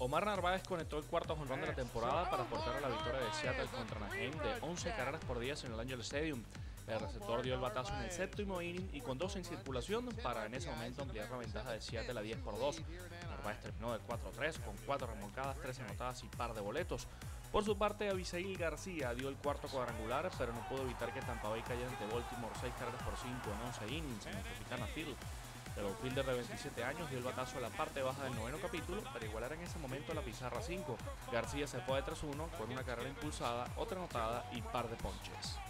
Omar Narváez conectó el cuarto jonrón de la temporada para aportar a la victoria de Seattle contra Anaheim de 11 carreras por 10 en el Angel Stadium. El receptor dio el batazo en el séptimo inning y con dos en circulación para en ese momento ampliar la ventaja de Seattle a 10 por 2. Narváez terminó de 4-3 con 4 remolcadas, 3 anotadas y par de boletos. Por su parte, Abisail García dio el cuarto cuadrangular, pero no pudo evitar que Tampa Bay cayera ante Baltimore 6 carreras por 5 en 11 innings en el Tropicana Field. El outfielder de 27 años dio el batazo a la parte baja del noveno capítulo para igualar en ese momento la pizarra 5. García se fue de 3-1 con una carrera impulsada, otra anotada y par de ponches.